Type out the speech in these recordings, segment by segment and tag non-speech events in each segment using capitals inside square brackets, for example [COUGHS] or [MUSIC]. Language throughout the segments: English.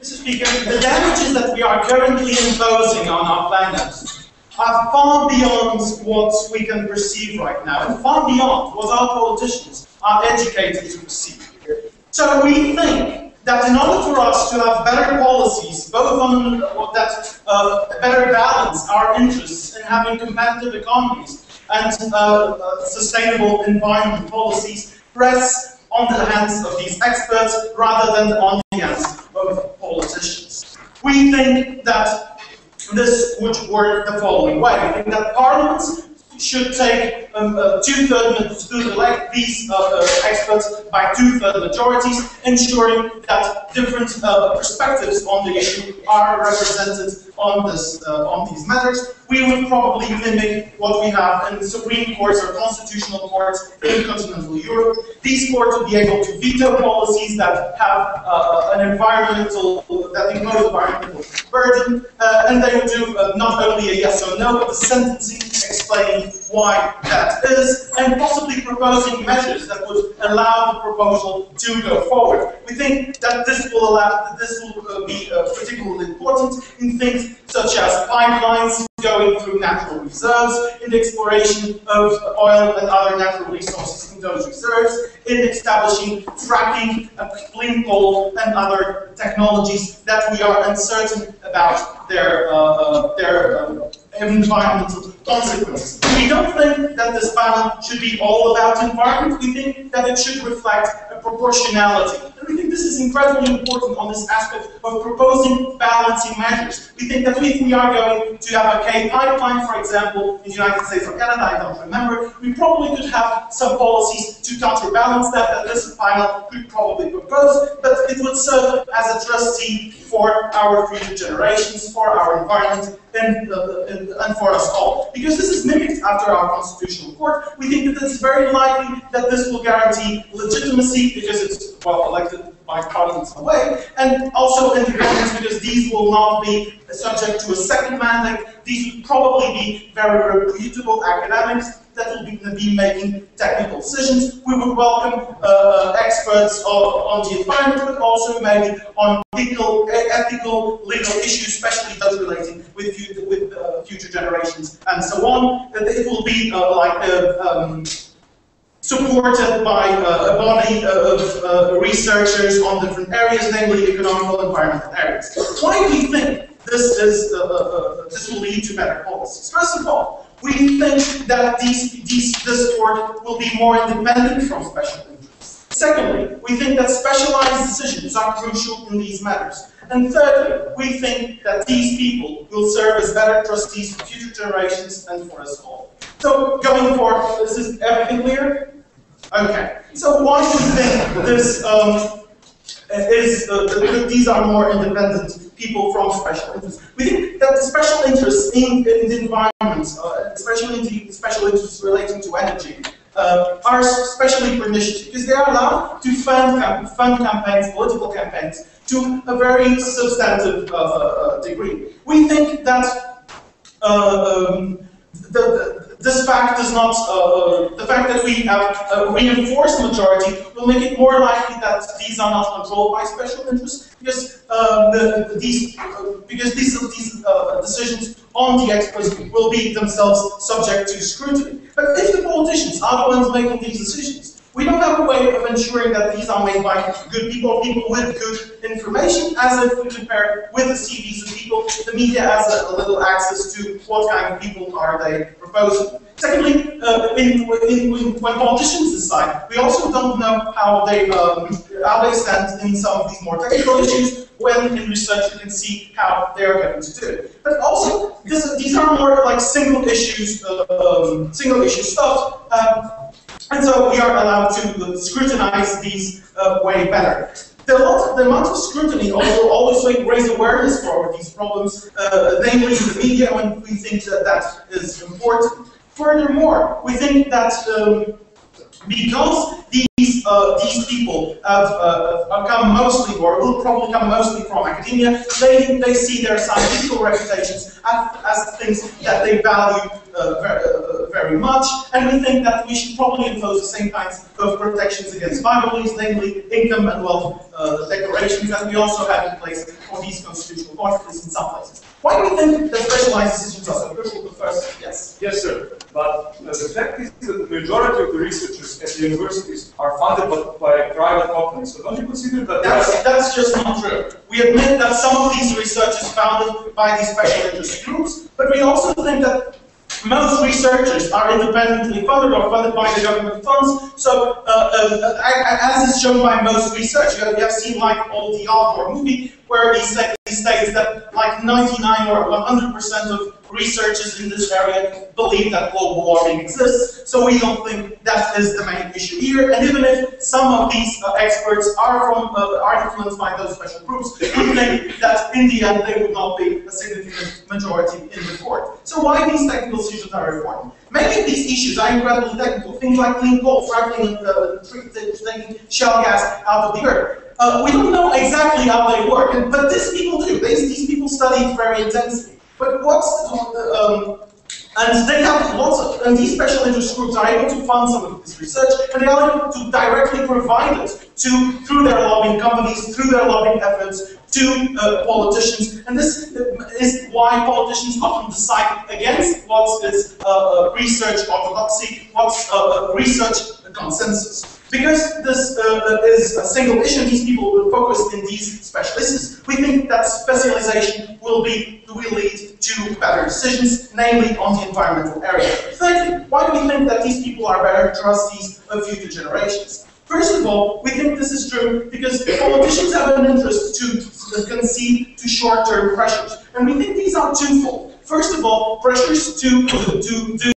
Mr. Speaker, the damages that we are currently imposing on our planet are far beyond what we can perceive right now, and far beyond what our politicians are educated to perceive. So we think that in order for us to have better policies, both on that uh, better balance our interests in having competitive economies and uh, uh, sustainable environment policies, rests on the hands of these experts rather than on the hands of politicians. We think that this would work the following way. We think that parliaments should take um, uh, two-thirds to elect these uh, uh, experts by two-thirds majorities, ensuring that different uh, perspectives on the issue are represented on this uh, on these matters. We would probably mimic what we have in the Supreme Courts or constitutional courts in continental Europe. These courts would be able to veto policies that have uh, an environmental that impose environmental burden, and they would do not only a yes or no, but the sentencing explaining why that is, and possibly proposing measures that would allow the proposal to go forward. We think that this will allow that this will uh, be uh, particularly important in things such as pipelines going through natural reserves, in the exploration of oil and other natural resources in those reserves, in establishing fracking, clean coal, and other technologies that we are uncertain about their, uh, uh their uh, environmental consequences. We don't think that this panel should be all about environment. We think that it should reflect a proportionality. And we think this is incredibly important on this aspect of proposing balancing measures. We think that if we are going to have a K pipeline, for example, in the United States or Canada, I don't remember, we probably could have some policies to counterbalance that that this panel could probably propose, but it would serve as a trustee for our future generations, for our environment, and, uh, and, and, for us all. Because this is mimicked after our constitutional court, we think that it's very likely that this will guarantee legitimacy because it's, well, elected by parliaments in a way, and also independence because these will not be subject to a second mandate. These would probably be very reputable academics that will be, be making technical decisions. We would welcome uh, experts on the environment, but also maybe on legal, ethical, legal issues, especially those relating with, with uh, future generations and so on. That it will be uh, like uh, um, supported by uh, a body of uh, researchers on different areas, namely economical and environmental areas. Why do we think this, is, this will lead to better policies? First of all, we think that these, these, this court will be more independent from special interests. Secondly, we think that specialized decisions are crucial in these matters. And thirdly, we think that these people will serve as better trustees for future generations and for us all. So, going forward, this is everything clear? Okay. So why do you think this um, is uh, these are more independent people from special interests? We think that the special interests in, in the environment, uh, especially special interests relating to energy, uh, are especially pernicious because they are allowed to fund, fund campaigns, political campaigns, to a very substantive uh, uh, degree. We think that uh, um, the this fact does not, uh, the fact that we have a reinforced majority will make it more likely that these are not controlled by special interests because uh, the, these, uh, because these, these uh, decisions on the experts will be themselves subject to scrutiny. But if the politicians are the ones making these decisions, we don't have a way of ensuring that these are made by good people, people with good information, as if we compare with the CVs of people, the media has a, a little access to what kind of people are they proposing. Secondly, uh, in, in, when politicians decide, we also don't know how they um, how they stand in some of these more technical issues. When in research you can see how they are going to do it. But also, this, these are more like single issues, uh, um, single issue stuff. Um, and so we are allowed to scrutinize these uh, way better. The, lot, the, amount of scrutiny also always raise awareness for these problems, uh, namely in the media, when we think that that is important. Furthermore, we think that um, because these, uh, these people have, uh, have come mostly, or will probably come mostly from academia, they, they see their scientific reputations as, as things that they value uh, very, uh, very, much, and we think that we should probably impose the same kinds of protections against violations, namely income and wealth uh, declarations that we also have in place for these constitutional parties in some places. Why do we think that specialized decisions are so crucial? The first, yes. Yes, sir. But uh, the fact is that the majority of the researchers at the are funded by, by private companies. So don't you consider that that's, that's just not true. We admit that some of these research is founded by these special interest groups, but we also think that most researchers are independently funded or funded by the government funds. So, uh, uh, as is shown by most research, you have, seen like all the Al Gore movie where he states that like 99 or 100% of researchers in this area believe that global warming exists, so we don't think that is the main issue here. And even if some of these uh, experts are from uh, are influenced by those special groups, we think that in the end they would not be a significant majority in the court. So why these technical decisions are important? Many of these issues are incredibly technical, things like clean coal, fracking, and uh, taking shale gas out of the earth. Uh, we don't know exactly how they work, but these people do. These, these people study it very intensely. But what's um, and they have lots of, and these special interest groups are able to fund some of this research, and they are able to directly provide it to, through their lobbying companies, through their lobbying efforts, to uh, politicians. And this is why politicians often decide against what is uh, research orthodoxy, what's uh, research consensus. Because this uh, is a single issue, these people will focus in these specialists. We think that specialization will be will lead to better decisions, namely on the environmental area. Thirdly, why do we think that these people are better trustees of future generations? First of all, we think this is true because politicians have an interest to concede to short-term pressures. And we think these are twofold. First of all, pressures to, to, to do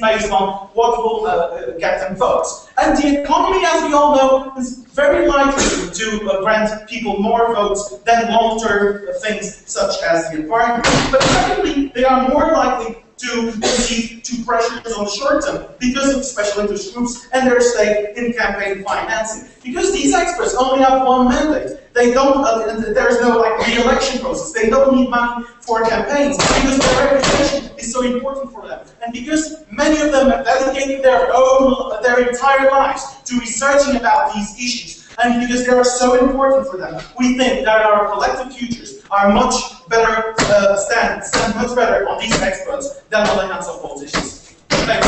based on what will uh, get them votes. And the economy, as we all know, is very likely to uh, grant people more votes than long-term things such as the environment. But secondly, they are more likely to concede to pressures on the short term because of special interest groups and their stake in campaign financing. Because these experts only have one mandate. They don't, uh, there's no like re-election process. They don't need money for campaigns because their reputation is so important for them. And because many of them have dedicated their own, their entire lives to researching about these issues, and because they are so important for them, we think that our collective futures are much better, uh, stand, stand much better on these experts than on the hands of politicians. Thank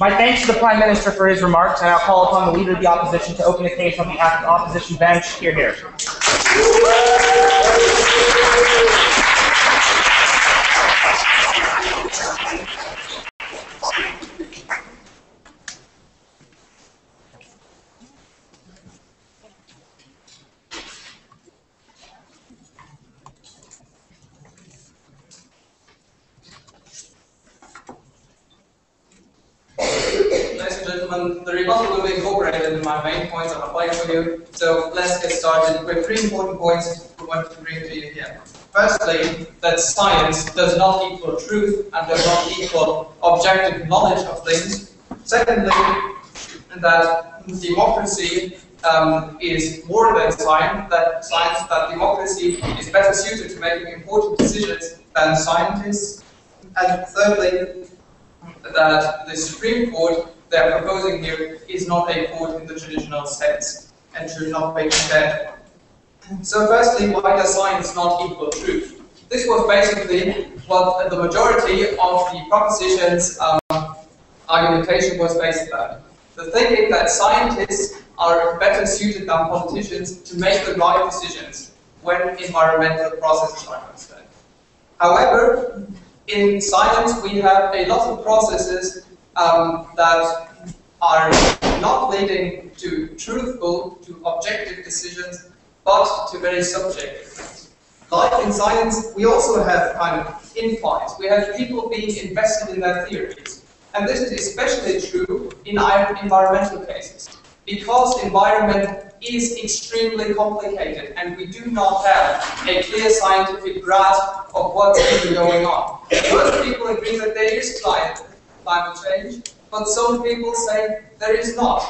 My thanks to the Prime Minister for his remarks, and I'll call upon the Leader of the Opposition to open the case on behalf of the Opposition bench. Here, here. the rebuttal will be incorporated in my main points on a plate for you. So let's get started with three important points we want to bring to you here. Firstly, that science does not equal truth and does not equal objective knowledge of things. Secondly, that democracy um, is more than science, that science, that democracy is better suited to making important decisions than scientists. And thirdly, that the Supreme Court they're proposing here is not a court in the traditional sense and should not be compared. So firstly, why does science not equal truth? This was basically what the majority of the proposition's um, argumentation was based on. The thinking that scientists are better suited than politicians to make the right decisions when environmental processes are concerned. However, in science we have a lot of processes um, that are not leading to truthful, to objective decisions, but to very subjective. Like in science, we also have kind of infights. We have people being invested in their theories. And this is especially true in environmental cases. because environment is extremely complicated and we do not have a clear scientific grasp of what's going on. Most people agree that there is climate, climate change, but some people say there is not.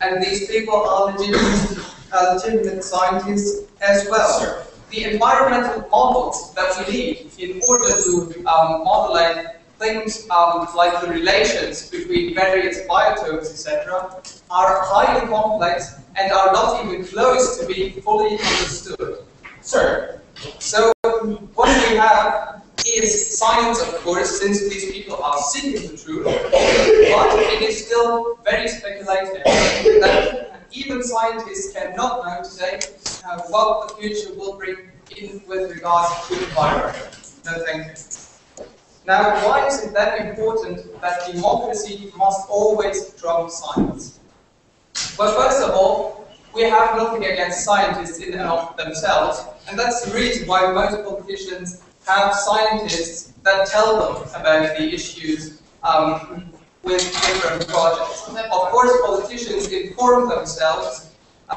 And these people are legitimate, uh, legitimate scientists as well. Sure. The environmental models that we need in order to um, modulate things um, like the relations between various biotopes, etc., are highly complex and are not even close to being fully understood. Sir, So what we have is science, of course, since these people are seeking the truth, but it is still very speculative. That even scientists cannot know today uh, what the future will bring in with regards to the environment. No, thank you. Now, why is it that important that democracy must always trump science? Well, first of all, we have nothing against scientists in and of themselves, and that's the reason why most politicians have scientists that tell them about the issues um, with different projects. Of course, politicians inform themselves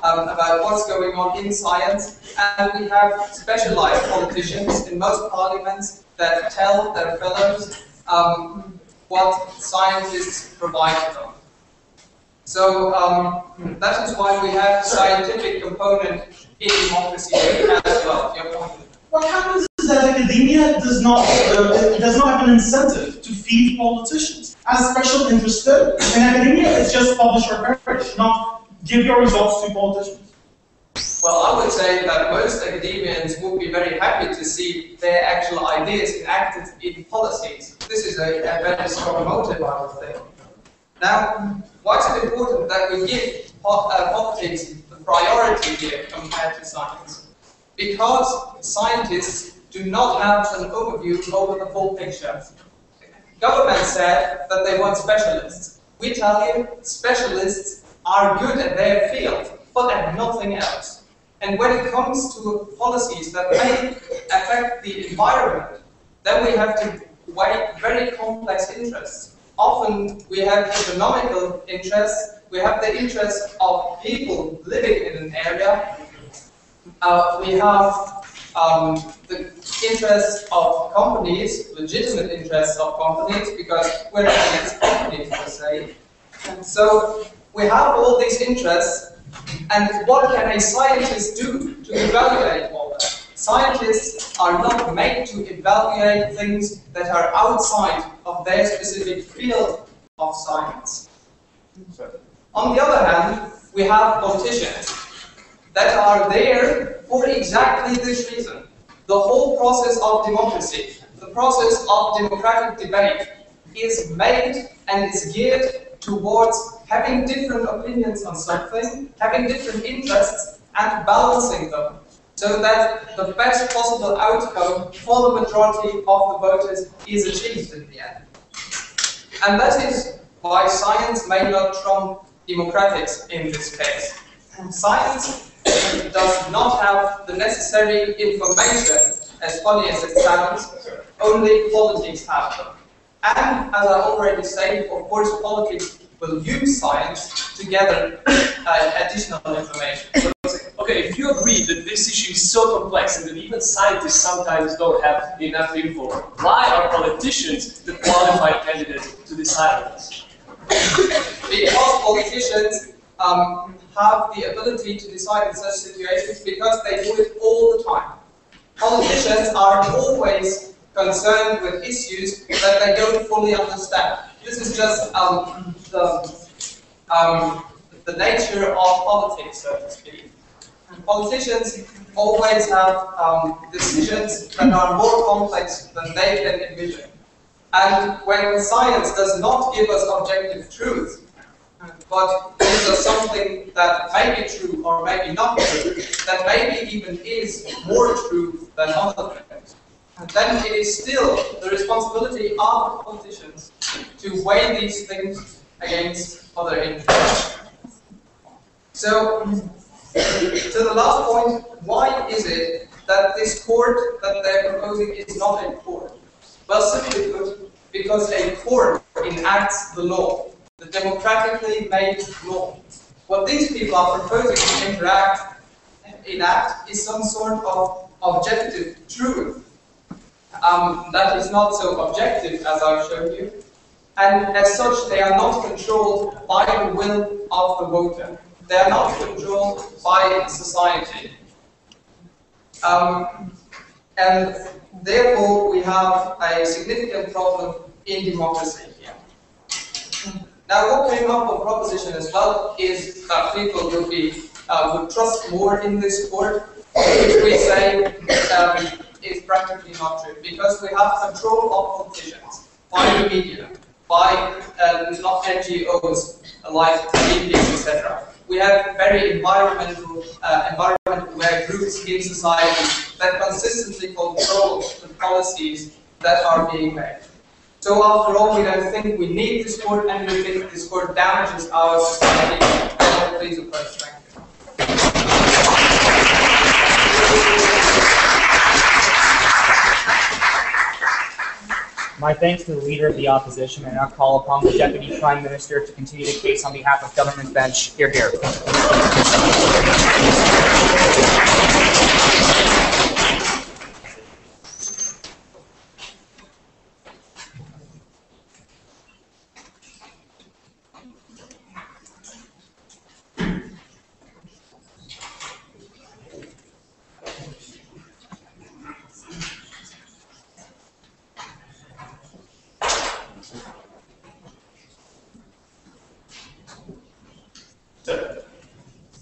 um, about what's going on in science, and we have specialized politicians in most parliaments that tell their fellows um, what scientists provide them. So um, that is why we have a scientific component in democracy as well. What happens is that academia does not uh, does not have an incentive to feed politicians as special interest do. In academia, it's just publish or perish, not give your results to politicians. Well, I would say that most academians would be very happy to see their actual ideas enacted in policies. This is a, a very strong motive, I would think. Now, why is it important that we give uh, politics the priority here compared to science? Because scientists do not have an overview over the full picture. Government said that they want specialists. We tell you, specialists are good at their field, but at nothing else. And when it comes to policies that may affect the environment, then we have to weigh very complex interests. Often we have economical interests, we have the interests of people living in an area, uh, we have um, the interests of companies, legitimate interests of companies, because we're not against companies per se. And so we have all these interests, and what can a scientist do to evaluate all that? Scientists are not made to evaluate things that are outside of their specific field of science. On the other hand, we have politicians that are there for exactly this reason. The whole process of democracy, the process of democratic debate, is made and is geared towards having different opinions on something, having different interests, and balancing them so that the best possible outcome for the majority of the voters is achieved in the end. And that is why science may not trump democratics in this case. Science does not have the necessary information, as funny as it sounds, only politics have them. And as I already said, of course, politics will use science to gather uh, additional information. Okay, if you agree that this issue is so complex and that even scientists sometimes don't have enough info, why are politicians the qualified candidates to decide on this? because politicians um, have the ability to decide in such situations because they do it all the time. Politicians are always concerned with issues that they don't fully understand. This is just um, the, um, the nature of politics, so to speak. Politicians always have um, decisions that are more complex than they can envision. And when science does not give us objective truth, but gives us something that may be true or may be not true, that maybe even is more true than other things, and then it is still the responsibility of politicians to weigh these things against other interests. So, to the last point, why is it that this court that they're proposing is not a court? Well, simply put, because a court enacts the law. Democratically made law. What these people are proposing to interact, enact is some sort of objective truth um, that is not so objective as I've shown you, and as such they are not controlled by the will of the voter. They are not controlled by society. Um, and therefore we have a significant problem in democracy here. Now what came up on proposition as well is that people will be uh, would trust more in this court, which we say um, is practically not true because we have control of politicians by the media, by um, not NGOs like Greenpeace, etc. We have very environmental, uh, environmental aware groups in society that consistently control the policies that are being made. So after all, we don't think we need this court and we think this court damages our society. Please approach. Thank you. My thanks to the Leader of the Opposition, and I call upon the Deputy Prime Minister to continue the case on behalf of Government Bench. Here, here.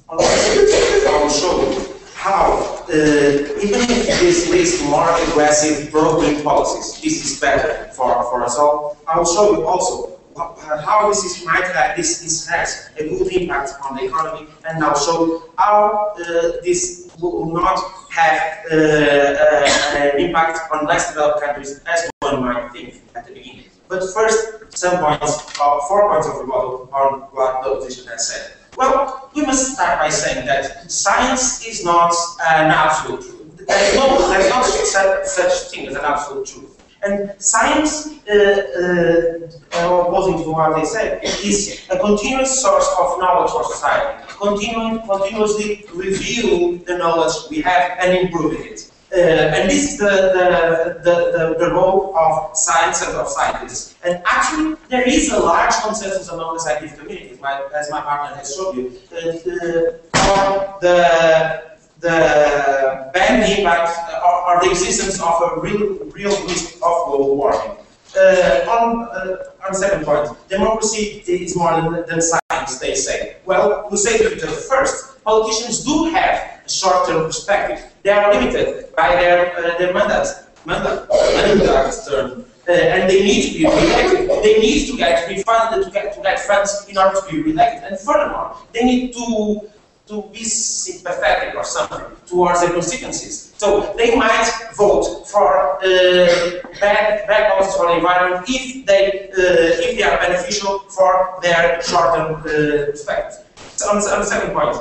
I will show you how, uh, even if this leads to more aggressive pro-green policies, this is better for, for us all. I will show you also how this is might have, this, this has a good impact on the economy, and I'll show how uh, this will not have uh, uh, an impact on less developed countries as one might think at the beginning. But first, some points, uh, four points of rebuttal on what the opposition has said. Well, we must start by saying that science is not an absolute truth. There is no, there is no such, such thing as an absolute truth. And science, uh, uh, opposing to what they said, is a continuous source of knowledge for society, continuing, continuously reviewing the knowledge we have and improving it. Uh, and this is the, the, the, the, role of science and of scientists. And actually, there is a large consensus among the scientific community, as my partner has shown you, that uh, the, the bad impact or, or the existence of a real, real risk of global warming. Uh, on, uh, on the second point, democracy is more than, than science, they say. Well, we say other first, politicians do have a short-term perspective. They are limited by their, uh, their mandate, mandate, mandate term. Uh, and they need to be re-elected. They need to get refunded to get to get funds in order to be re-elected. And furthermore, they need to to be sympathetic or something towards their constituencies. So they might vote for uh, bad, bad policies for the environment if they, uh, if they are beneficial for their short-term uh, perspectives. So on, the, on the second point,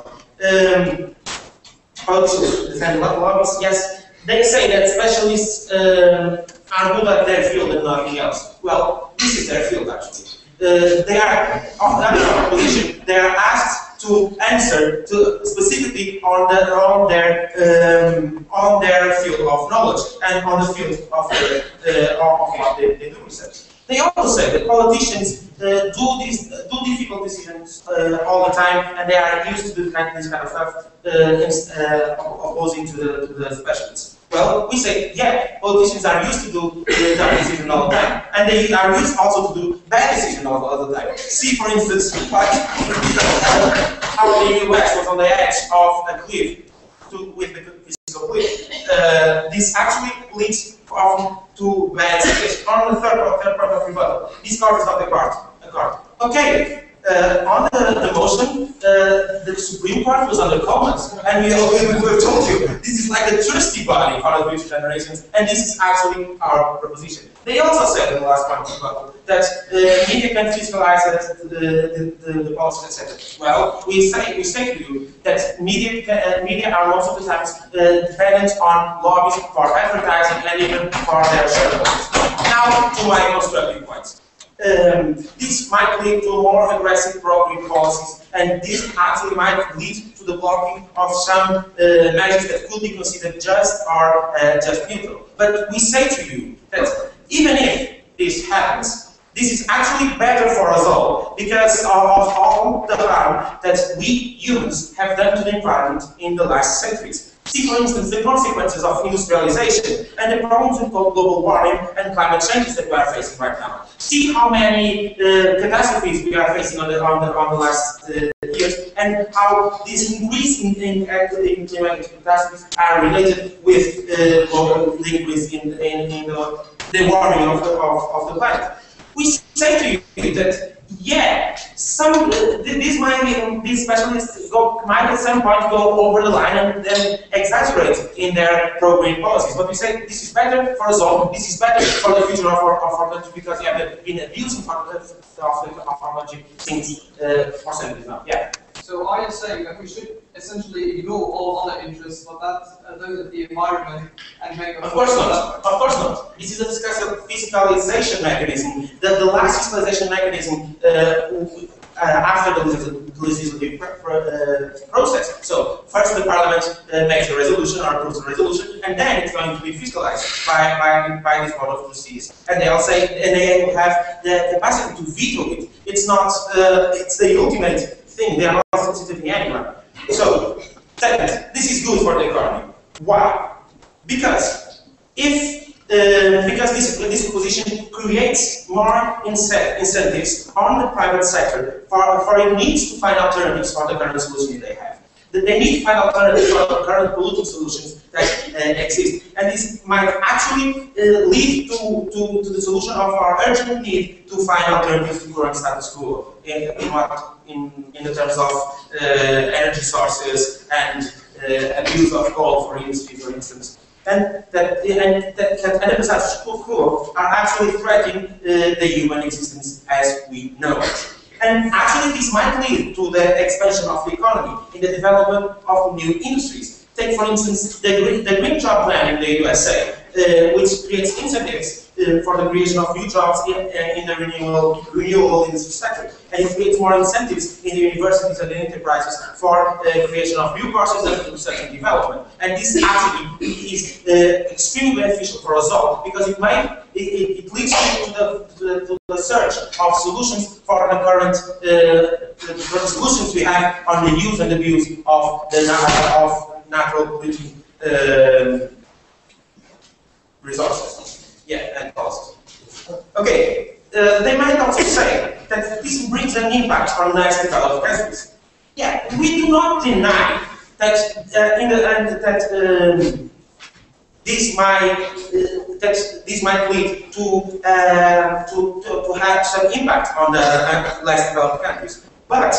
um, politicians defend lo- lobbies, yes, they say that specialists um, are good at their field and nothing else. Well, this is their field actually. Uh, they are, on the opposition, they are asked to answer to specifically on the on their um, on their field of knowledge and on the field of uh, uh, of what they, they do research. They also say that politicians uh, do these do difficult decisions uh, all the time, and they are used to do this kind of stuff, uh, uh, opposing to the to the specialists. Well, we say, yeah, politicians are used to do dumb decisions all the time, and they are used also to do bad decisions all, the time. See, for instance, [LAUGHS] how the US was on the edge of a cliff to, with the fiscal cliff. Uh, this actually leads often to bad situations. On the third part, third part of rebuttal, this card is not a card. A court. Okay. Uh, on the, the motion, uh, the Supreme Court was on the comments, and we, we, were told you this is like a trusty body for the future generations, and this is actually our proposition. They also said in the last point that uh, media can fiscalize the, the, the, the policies, etc. Well, we say we say to you that media uh, media are most of the times uh, dependent on lobbies for advertising and even for their shareholders. Now to my most constructive points. Um, this might lead to more aggressive pro-green policies, and this actually might lead to the blocking of some uh, measures that could be considered just or uh, just neutral. But we say to you that even if this happens, this is actually better for us all because of all the harm that we humans have done to the environment in the last centuries. See, for instance, the consequences of industrialization and the problems with global warming and climate changes that we are facing right now. See how many uh, catastrophes we are facing on the, on the, on the last uh, years and how this increase in, in climatic catastrophes are related with uh, global with in, in, in the, the warming of the, of, of the planet. We say to you that yeah, some these might these specialists go, might at some point go over the line and then exaggerate in their pro-green policies. But we say this is better for us all. This is better for the future of our, of our country because we have been abusing of, of, of our country since uh, for centuries now. Yeah. So are you saying that we should essentially ignore all other interests, but that uh, those of the environment, and make a Of course not. Of course not. This is a discussion of fiscalization mechanism. The, the last fiscalization mechanism uh, uh, after the legislative uh, process. So first the parliament uh, makes a resolution or approves a resolution, and then it's going to be fiscalized by, by, by this board of trustees. And they'll say, and they will have the capacity to veto it. It's not, uh, it's the ultimate thing. They are sensitive. So, second, this is good for the economy. Why? Because if uh, because this, this position creates more incentives on the private sector for, for it needs to find alternatives for the current solution they have. They need to find the current polluting solutions that uh, exist. And this might actually uh, lead to, to, to, the solution of our urgent need to find alternatives to current status quo in, in, what, in, in the terms of uh, energy sources and uh, abuse of coal for industry, for instance. And that, and that, that the status quo are actually threatening uh, the human existence as we know it. And actually, this might lead to the expansion of the economy in the development of new industries. Take, for instance, the Green, the green Job Plan in the USA, uh, which creates incentives uh, for the creation of new jobs in, uh, in the renewable, renewable industry sector. And it creates more incentives in the universities and the enterprises for the creation of new courses and research and development. And this actually is uh, extremely beneficial for us all because it might it, it, leads to the, to, to the, search of solutions for the current uh, the solutions we have on the use and abuse of the of natural uh, resources. Yeah, and costs. Okay, uh, they might also say that this brings an impact on less developed countries. Yeah, we do not deny that uh, in the that um, this might uh, that this might lead to, uh, to, to, to have some impact on the uh, less developed countries. But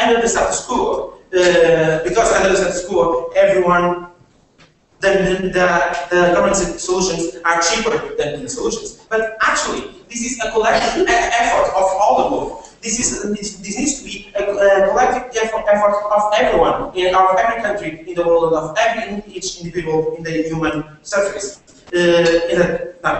under the status quo, uh, because under the status quo, everyone the, the, the government solutions are cheaper than the solutions. But actually, this is a collective effort of all the world. This is this, this needs to be a, a collective effort, effort, of everyone in of every country in the world and of every each individual in the human surface uh, in the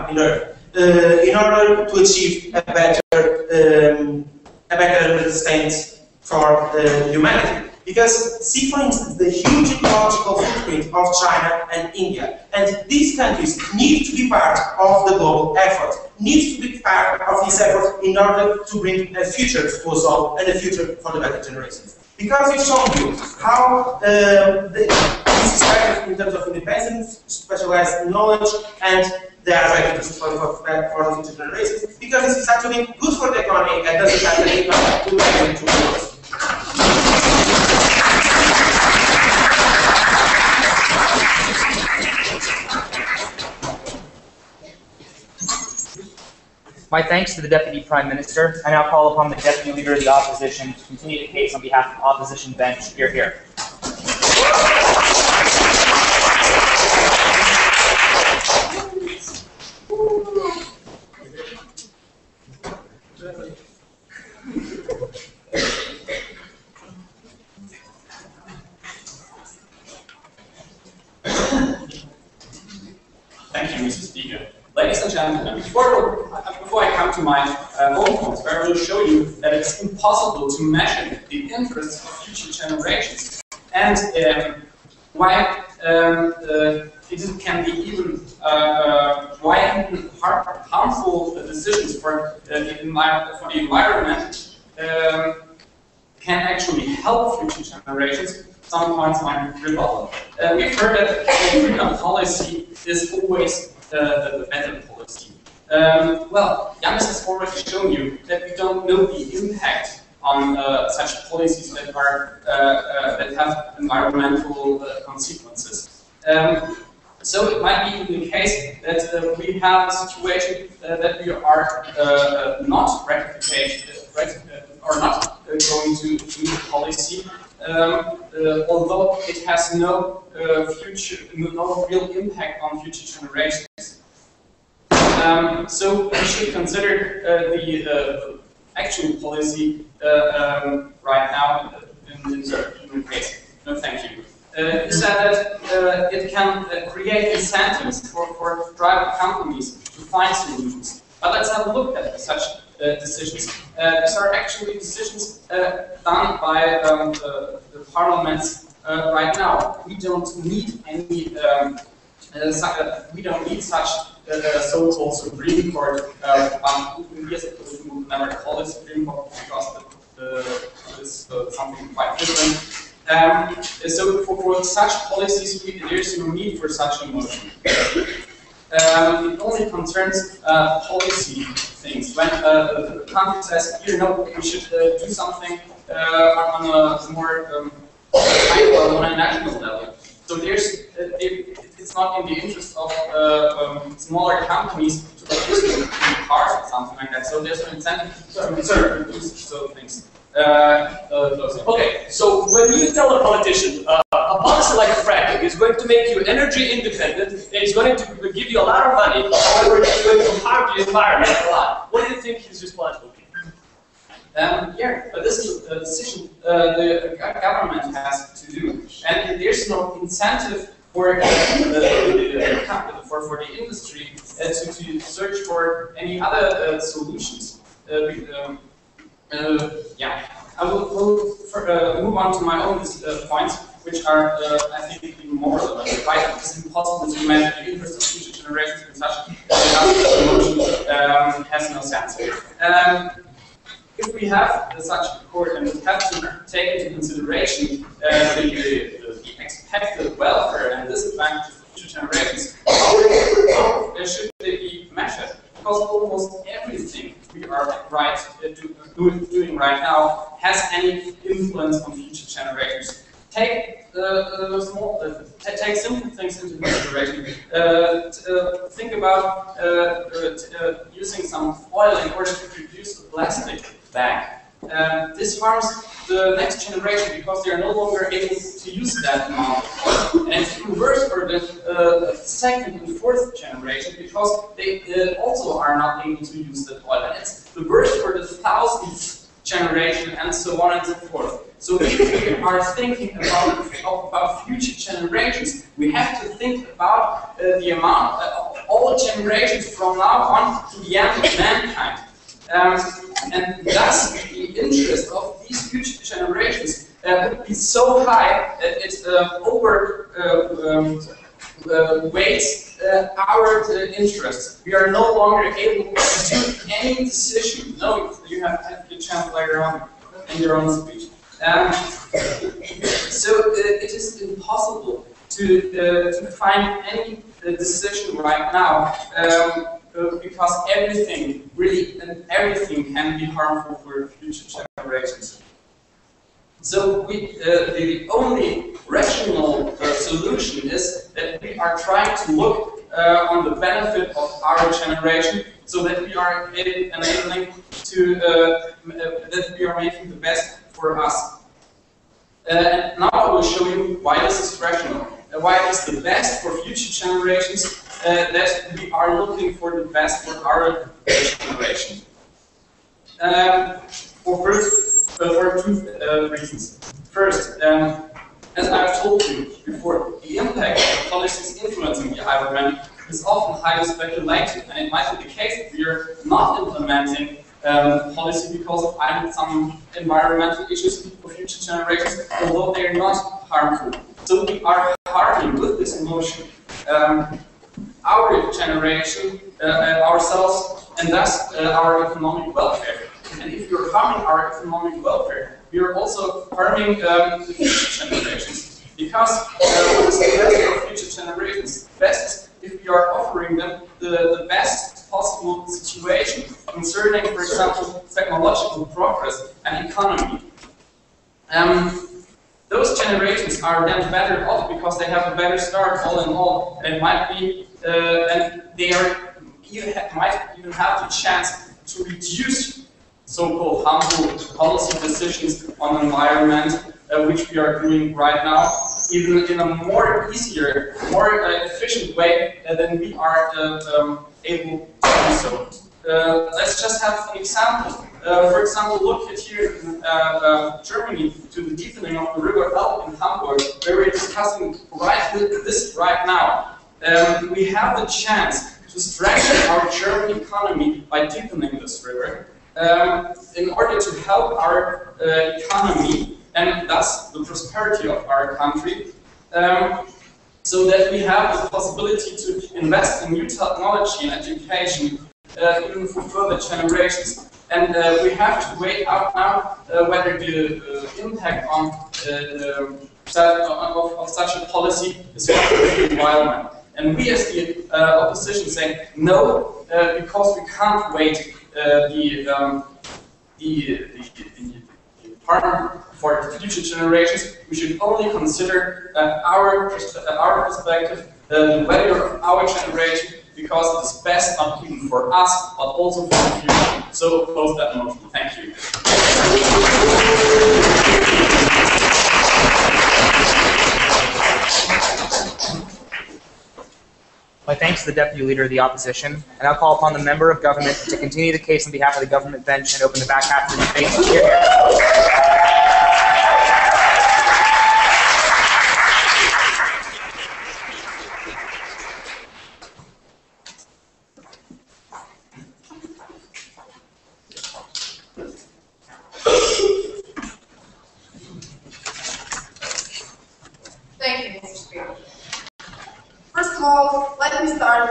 in Earth uh, in order to achieve a better um, a better state for uh, humanity. Because see, for instance, the huge ecological footprint of China and India. And these countries need to be part of the global effort, need to be part of this effort in order to bring a future to us all and a future for the better generations. Because we've shown you how uh, the, this is in terms of independence, specialized knowledge, and they are effective for, for, for the future generations. Because this is actually good for the economy and doesn't have any impact to My thanks to the Deputy Prime Minister. I now call upon the Deputy Leader of the Opposition to continue the case on behalf of the Opposition bench. Here, here. Thank you, Mr. Speaker. Ladies and gentlemen, And before, uh, before I come to my uh, own points, I will show you that it's to measure the interests of future generations and um, why um, uh, it can be even uh, uh, why even har harmful decisions for, uh, the, for the environment um, can actually help future generations. Some points might rebuttal. Uh, we've heard that the freedom policy is always uh, the better policy. Um, well, Jannis has already shown you that we don't know the impact on uh, such policies that are uh, uh, that have environmental consequences. Um, so it might be the case that we have a situation that we are not rectification, rect- uh, are not going to do the policy, um, uh, although it has no uh, future, no real impact on future generations. Um, so we should consider uh, the actual policy uh, um, right now in, in certain case. No, thank you. Uh, is that uh, it can uh, create incentives for, for private companies to find solutions. But let's have a look at such uh, decisions. Uh, these are actually decisions uh, done by um, the, the parliaments uh, right now. We don't need any um, uh, uh, we don't need such uh, so-called Supreme Court. Uh, um, yes, we would never call it Supreme Court because the, the, it's uh, something quite different. Um, so for, for such policies, we, there's no need for such a motion. Um, it only concerns uh, policy things. When uh, the country says, you know, we should uh, do something uh, on a more um, high level, on a national level. So there's, uh, it, it's not in the interest of uh, um, smaller companies to produce cars or something like that. So there's no incentive to produce those things. Uh, uh. Okay, so when you tell a politician uh, a policy like fracking is going to make you energy independent, and it's going to give you a lot of money, however, it's going to harm the environment a lot, what do you think his response will be? Um, yeah, but this is a decision uh, the government has to do, and there's no incentive for uh, the, the, the company- for, for the industry uh, to, to search for any other uh, solutions. Uh, um, yeah, I will, will for, move on to my own points, which are, I think, even more relevant. Right? It's impossible to imagine the interest of future generations in such a solution um, has no sense. Um, if we have such a court and we have to take into consideration uh, the, the, expected welfare and disadvantages of future generations, how should they be measured? Because almost everything we are right uh, do, do, doing right now has any influence on future generations. Take uh, uh, small, uh, take simple things into consideration. Uh, think about using some oil in order to produce plastic bag. Uh, this harms the next generation because they are no longer able to use that amount. And it's even worse for the uh, second and fourth generation because they uh, also are not able to use that oil. And it's the worst for the thousandth generation and so on and so forth. So if we are thinking about, about future generations, we have to think about uh, the amount, uh, all generations from now on to the end of mankind. Um, and thus, the interest of these future generations uh, would be so high that it uh, over uh, um, uh, weights uh, our uh, interests. We are no longer able to do any decision. No, you have the chance later on in your own speech. Um, so it is impossible to to, find any decision right now um, because everything, really, everything can be harmful for future generations. So we, uh, the only rational uh, solution is that we are trying to look uh, on the benefit of our generation, so that we are enabling to uh, uh, that we are making the best for us. Uh, and now I will show you why this is rational, uh, why it is the best for future generations uh, that we are looking for the best for our generation. Um, for first, uh, for two uh, reasons. First, um, as I've told you before, the impact of policies influencing the environment is often highly speculative, and it might be the case that we are not implementing um, policy because of either some environmental issues for future generations, although they are not harmful. So we are harming with this emotion um, our generation, uh, ourselves, and thus uh, our economic welfare. And if you're harming our economic welfare, you're also harming um, the future generations. Because uh, what is the best for future generations? Best if we are offering them the, the best possible situation concerning, for example, technological progress and economy. Um, those generations are then better off because they have a better start all in all. It might be, uh, and they are, even might even have the chance to reduce so-called harmful policy decisions on environment, uh, which we are doing right now, even in a more easier, more uh, efficient way uh, than we are uh, um, able to do so. Uh, let's just have an example. Uh, for example, look at here in Germany to the deepening of the river Elbe in Hamburg, where we're discussing right this right now. Um, we have the chance to strengthen our German economy by deepening this river um, in order to help our uh, economy and thus the prosperity of our country, um, so that we have the possibility to invest in new technology and education uh, even for further generations. And uh, we have to wait out now uh, whether the uh, impact on the, of, of, such a policy is good for the environment. And we as the opposition say no, because we can't wait the, um, the, the, the, for future generations, we should only consider uh, our, uh, our perspective, uh, the value of our generation, because it is best not even for us, but also for the future. So close that motion. Thank you. My thanks to the Deputy Leader of the Opposition, and I'll call upon the Member of Government to continue the case on behalf of the government bench and open the back half of the debate. Hear, hear.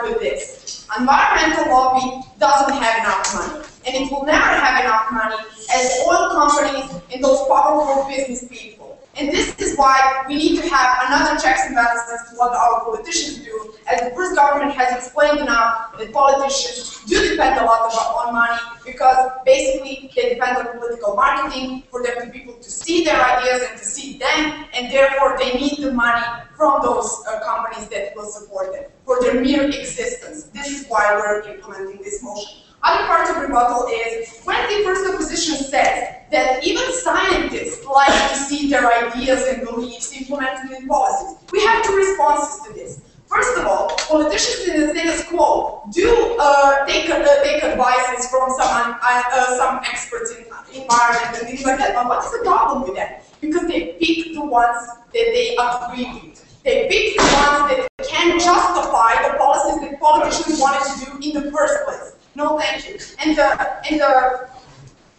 with this. Environmental lobby doesn't have enough money, and it will never have enough money as oil companies and those powerful business people. And this is why we need to have another checks and balances to what our politicians do. As the first government has explained now, that politicians do depend a lot on money because basically they depend on political marketing for them to people to see their ideas and to see them, and therefore they need the money from those uh, companies that will support them for their mere existence. This is why we're implementing this motion. Other part of rebuttal is when the first opposition says that even scientists like to see their ideas and beliefs implemented in policies, we have two responses to this. First of all, politicians in the status quo do uh, take, uh, take advices from some, uh, uh some experts in environment and things like that, but what's the problem with that? Because they pick the ones that they agree with. They pick the ones that can justify the policies that politicians wanted to do in the first place. No, thank you. And and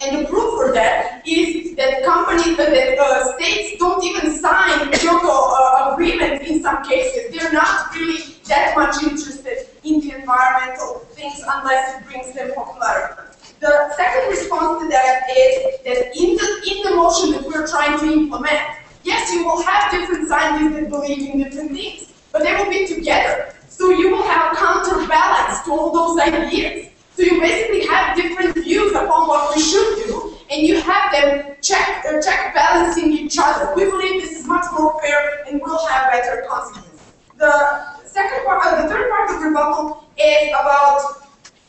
and the proof for that is that companies, uh, that uh, states don't even sign Kyoto uh, agreement in some cases. They're not really that much interested in the environmental things unless it brings them popularity. The second response to that is that in the in the motion that we're trying to implement, yes, you will have different scientists that believe in different things, but they will be together. So you will have counterbalance to all those ideas. So you basically have different views upon what we should do, and you have them check uh, check balancing each other. We believe this is much more fair and will have better consequences. The second part, uh, the third part of the rebuttal is about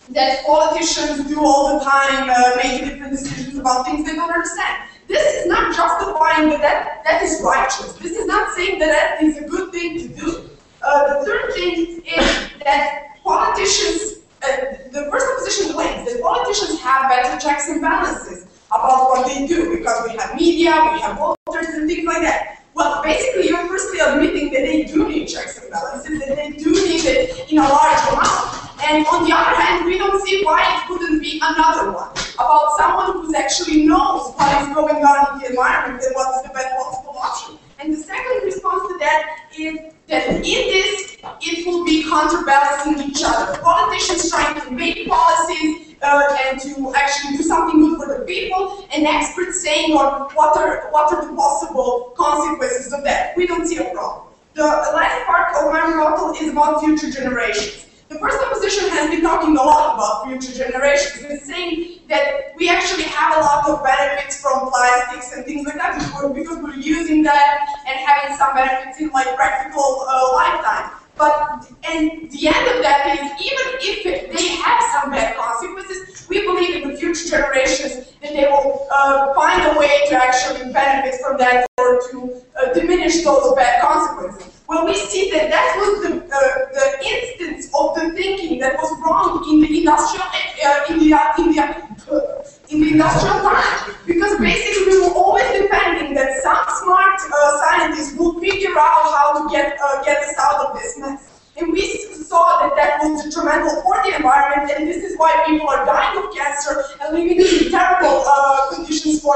that politicians do all the time, uh, making different decisions about things they don't understand. This is not justifying that that, that is righteous. This is not saying that that is a good thing to do. Uh, the third thing is that politicians Uh, the first opposition claims that politicians have better checks and balances about what they do because we have media, we have voters and things like that. Well, basically, you're firstly admitting that they do need checks and balances, that they do need it in a large amount. And on the other hand, we don't see why it couldn't be another one about someone who actually knows what is going on in the environment and what is the best possible option. And the second response to that is that in this, it will be counterbalancing each other. Politicians trying to make policies uh, and to actually do something good for the people, and experts saying what are what are the possible consequences of that. We don't see a problem. The last part of my model is about future generations. The first opposition has been talking a lot about future generations and saying that we actually have a lot of benefits from plastics and things like that because we're using that and having some benefits in like practical uh, lifetime. But and the end of that is even if it, they have some bad consequences, we believe in the future generations that they will uh, find a way to actually benefit from that or to uh, diminish those bad consequences. Well, we see that that was the, uh, the instance of the thinking that was wrong in the industrial uh, in the in the uh, in the industrial time, because basically we were always depending that some smart uh, scientists would figure out how to get uh, get us out of this mess. And we saw that that was detrimental for the environment, and this is why people are dying of cancer and living in terrible uh, conditions for,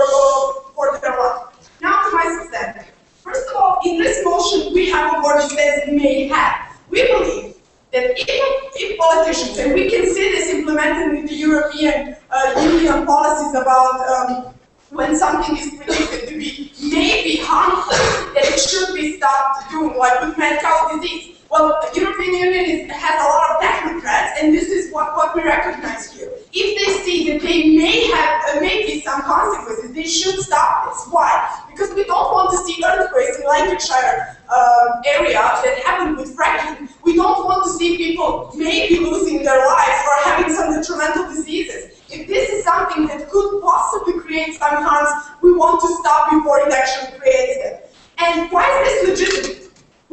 for their life. Now to my success. First of all, in this motion, we have a says may have. We believe that if, if politicians, and we can see this implemented in the European uh, Union policies about um, when something is predicted to be maybe harmful, that it should be stopped doing, like with cow disease. Well, the European Union is, has a lot of technocrats, and this is what, what we recognize here. If they see that they may have uh, maybe some consequences, they should stop this. Why? Because we don't want to see earthquakes in Lancashire uh, area that happened with fracking. We don't want to see people maybe losing their lives or having some detrimental diseases. If this is something that could possibly create some harms, we want to stop before it actually creates them. And why is this legitimate?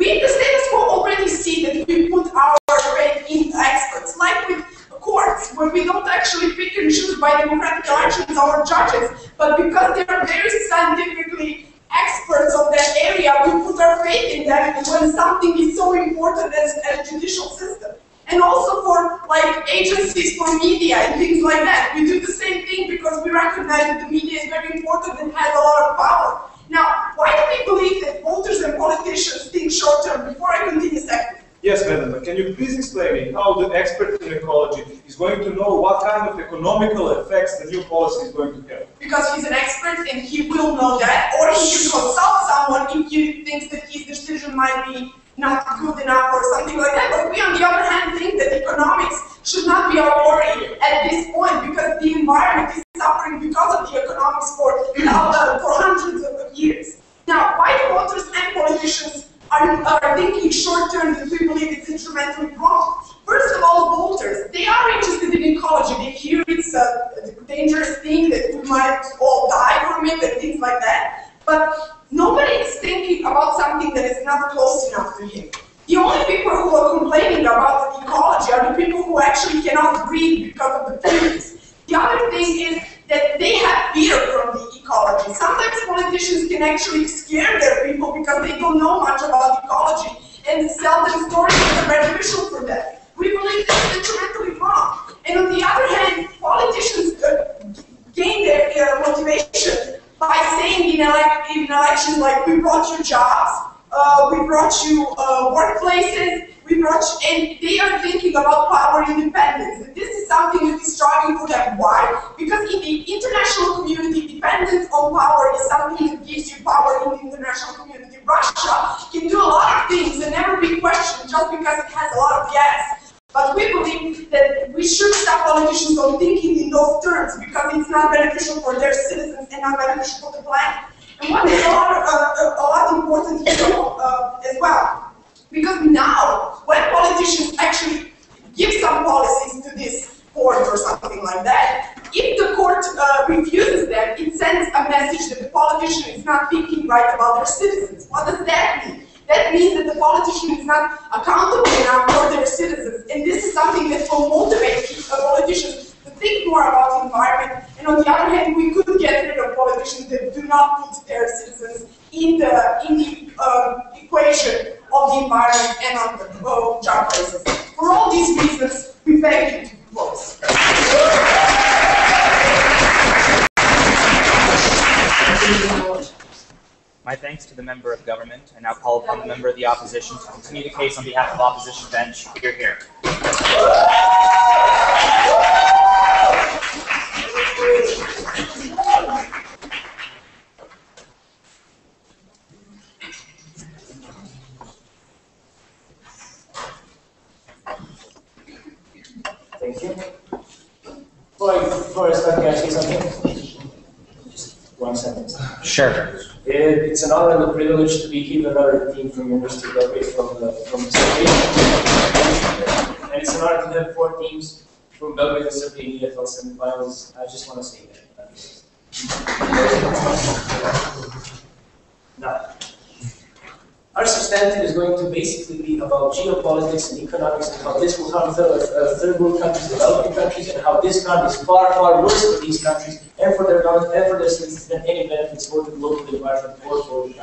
We in the status quo already see that we put our faith in experts, like with courts, where we don't actually pick and choose by democratic elections our judges, but because they are very scientifically experts of that area, we put our faith in them when something is so important as a judicial system. And also for like agencies for media and things like that. We do the same thing because we recognize that the media is very important and has a lot of power. Now, why do we believe that voters and politicians think short term? Before I continue, second. Yes, madam, but can you please explain me how the expert in ecology is going to know what kind of economical effects the new policy is going to have? Because he's an expert and he will know that, or he can consult someone if he thinks that his decision might be not good enough or something like that. But we, on the other hand, think that economics should not be our worry at this point because the environment is suffering because of the economics for, uh, for hundreds of years. Now, why do voters and politicians are, are thinking short term that we believe it's instrumentally wrong? First of all, voters, they are interested in ecology. They hear it's a dangerous thing that we might all die from it and things like that. But nobody is thinking about something that is not close enough to him. The only people who are complaining about ecology are the people who actually cannot breathe because of the pollutants. The other thing is that they have fear from the ecology. Sometimes politicians can actually scare their people because they don't know much about ecology and sell them stories that are beneficial for them. We believe this is detrimentally wrong. And on the other hand, politicians uh, gain their uh, motivation by saying in, elec in elections like, we brought you jobs, uh, we brought you uh, workplaces, we brought you, and they are thinking about power independence. And this is something you that is striving for them. Why? Because in the international community, dependence on power is something that gives you power in the international community. Russia can do a lot of things and never be questioned just because it has a lot of gas. But we believe that we should stop politicians from thinking in those terms because it's not beneficial for their citizens and not beneficial for the planet. And what is a lot, uh, a lot important here uh, as well, because now when politicians actually give some policies to this court or something like that, if the court uh, refuses them, it sends a message that the politician is not thinking right about their citizens. What does that mean? That means that the politician is not accountable enough for their citizens. And this is something that will motivate politicians to think more about the environment. And on the other hand, we could get rid of politicians that do not put their citizens in the, in the uh, equation of the environment and on the uh, job places. For all these reasons, we beg you to close. My thanks to the member of government. I now call upon the member of the opposition to continue the case on behalf of opposition bench. Hear, hear. Thank you. Before I, before I start, can I say something? Just one sentence. Sure. It- It's an honor and a privilege to be here with another team from University of Belgrade from the, from Serbia. And it's an honor to have four teams from Belgrade and Serbia in EFL semifinals. I just want to say that. Now, our substantive is going to basically be about geopolitics and economics and how this will harm third, uh, third world countries, developing countries, and how this crime is far, far worse for these countries and for their government and for any benefits for the global environment or for the.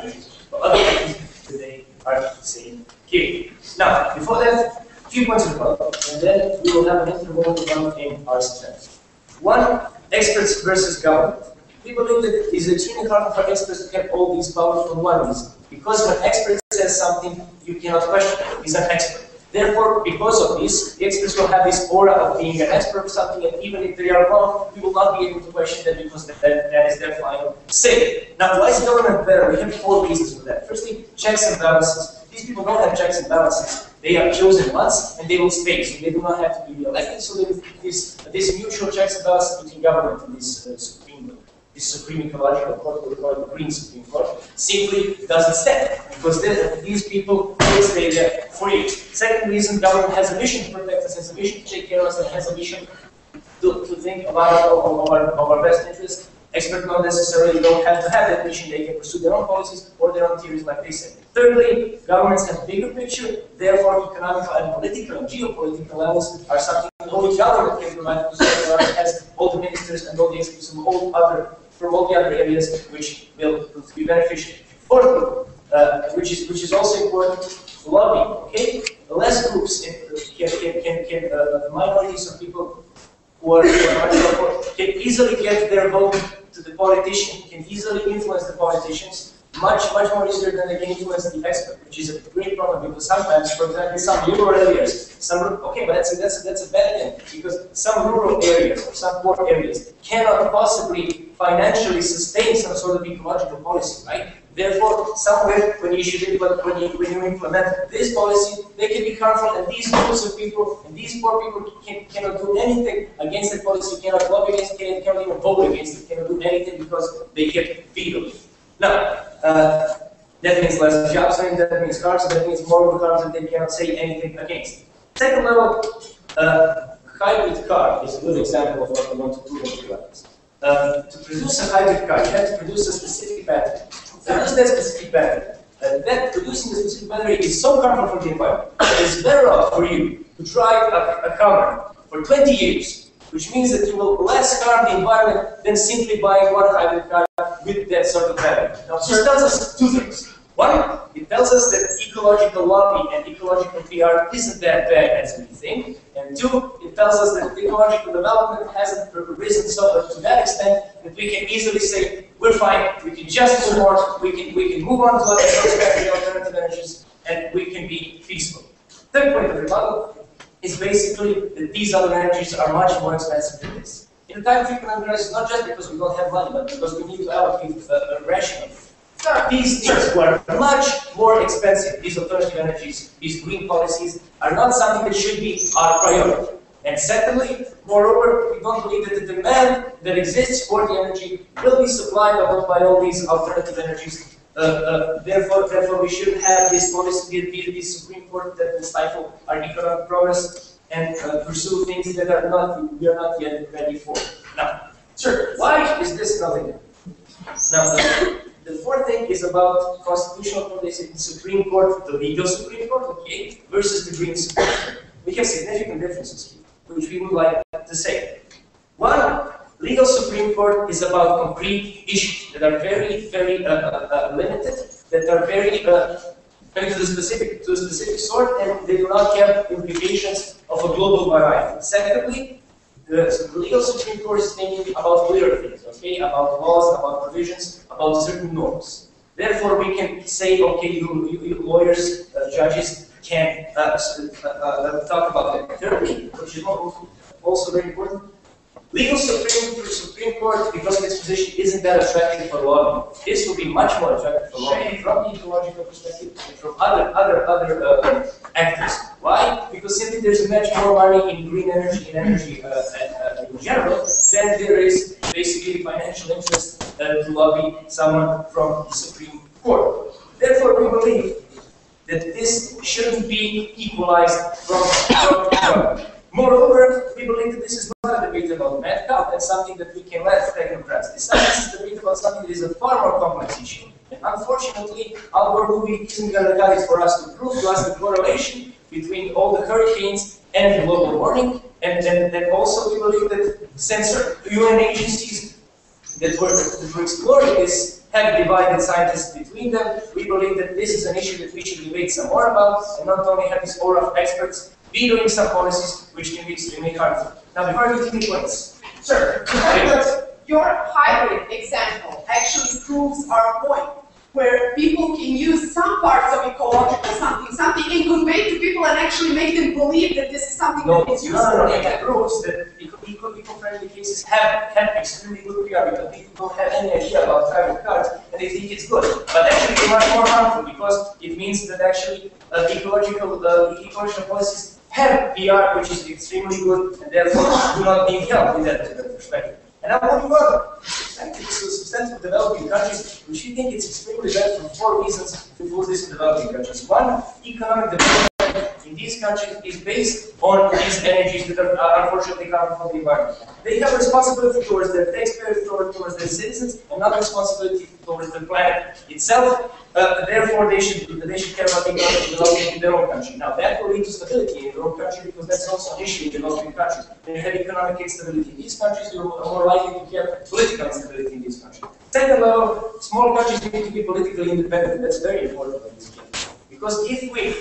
But other countries today are saying here. Now, before that, few points rebuttal, and then we will have an interval about in our substantive. One, experts versus government. We believe that it is extremely hard for experts to get all these powers for one reason. Because when an expert says something, you cannot question it. He's an expert. Therefore, because of this, the experts will have this aura of being an expert of something, and even if they are wrong, we will not be able to question them because that, that is their final say. Now, why is government better? We have four reasons for that. Firstly, checks and balances. These people don't have checks and balances. They are chosen once, and they will stay, so they do not have to be re-elected. So there is this, this mutual checks and balances between government and this uh, this Supreme Ecological Court, we call it the Green Supreme Court, simply doesn't stand because these people stay there for years. Second reason, government has a mission to protect us, has a mission to take care of us, and has a mission to, to think about our, our, best interests. Experts not necessarily don't have to have that mission, they can pursue their own policies or their own theories like they said. Thirdly, governments have a bigger picture, therefore economical and political and geopolitical levels are something only government can provide because government has all the ministers and all the experts and all other from all the other areas which will be beneficial. Fourthly, uh, which is which is also important, lobbying. Okay, less groups can can can, can uh, minorities or people who are, who are much can easily get their vote to the politician, can easily influence the politicians. Much, much more easier than they can influence the expert, which is a great problem because sometimes, for example, some rural areas, some okay, but that's a, that's a, that's a bad thing because some rural areas or some poor areas cannot possibly financially sustain some sort of ecological policy, right? Therefore, somewhere when you should implement, when you, when you implement this policy, they can be harmful, and these groups of people and these poor people can, cannot do anything against the policy, cannot lobby against it, cannot, even vote against it, cannot do anything because they get vetoed. Now, uh, that means less jobs, and that means cars, that means more cars that they cannot say anything against. Second level, uh, hybrid car is a good example of what we want to do in the developments. Uh, to produce a hybrid car, you have to produce a specific battery. Produce that specific battery, uh, that producing the specific battery is so harmful for the environment. It's better off for you to drive a, a car for 20 years, which means that you will less harm the environment than simply buying one hybrid car with that sort of battery. Now, this tells us two things. One, it tells us that ecological lobby and ecological PR isn't that bad as we think. And two, it tells us that ecological development hasn't risen so much to that extent that we can easily say, we're fine, we can just move on, we can, we can move on to other alternative energies, and we can be peaceful. Third point of the rebuttal is basically that these other energies are much more expensive than this. In time of economic crisis, not just because we don't have money, but because we need to allocate uh, rationally. These things were much more expensive. These alternative energies, these green policies, are not something that should be our priority. And secondly, moreover, we don't believe that the demand that exists for the energy will be supplied by, all these alternative energies. Uh, uh, therefore, therefore, we should have this policy, this Supreme Court that will stifle our economic progress and uh, pursue things that are not we are not yet ready for. Now, sir, why is this nothing? Now, the, the fourth thing is about constitutional court, the Supreme Court, the legal Supreme Court, okay, versus the green Supreme Court. We have significant differences here, which we would like to say. One, legal Supreme Court is about concrete issues that are very, very uh, uh, uh, limited, that are very to the specific to a specific sort, and they do not have implications of a global variety. Secondly, the legal Supreme Court is thinking about clear things, okay, about laws, about provisions, about certain norms. Therefore, we can say, okay, you, you, you lawyers, uh, judges can uh, uh, uh, talk about that. Thirdly, which is also very important, legal Supreme, Supreme Court, because its position, isn't that attractive for lobbying. This will be much more attractive for lobbying from the ecological perspective and from other other other uh, actors. Why? Because simply there's much more money in green energy and energy uh, uh, in general than there is basically financial interest to lobby someone from the Supreme Court. Therefore, we believe that this shouldn't be equalized from government. Moreover, we believe that this is not a debate about cow, that's something that we can let take technocrats press. This is a debate about something that is a far more complex issue. Unfortunately, our movie isn't going to it for us to prove to us the correlation between all the hurricanes and global warming, and then also we believe that censor UN agencies that were, that were exploring this have divided scientists between them. We believe that this is an issue that we should debate some more about, and not only have this aura of experts vetoing some policies which can be extremely harmful. Now, before I get to the points, Sir, your hybrid example actually proves our point, where people can use some parts of ecological something, something, and convey to people and actually make them believe that this is something No, that is no, useful. no, no, it proves that eco- eco- eco-friendly cases have, have extremely good PR because people don't have any idea about private cars and they think it's good. But actually it's much more harmful because it means that actually uh, ecological, uh, ecological policies have PR which is extremely good and therefore do not need help in that perspective. And I'm moving further. Thank you to substantive developing countries, which we think it's extremely bad for four reasons to put this in developing countries. One, economic development in these countries is based on these energies that are uh, unfortunately coming from the environment. They have responsibility towards their taxpayers, towards, their citizens, and not responsibility towards the planet itself. Uh, therefore, they should they should care about economic development in their own country. Now, that will lead to stability in their own country because that's also an issue in developing countries. When you have economic instability in these countries, you're more likely to have political instability in these countries. Second level, small countries need to be politically independent. That's very important in this case. Because if we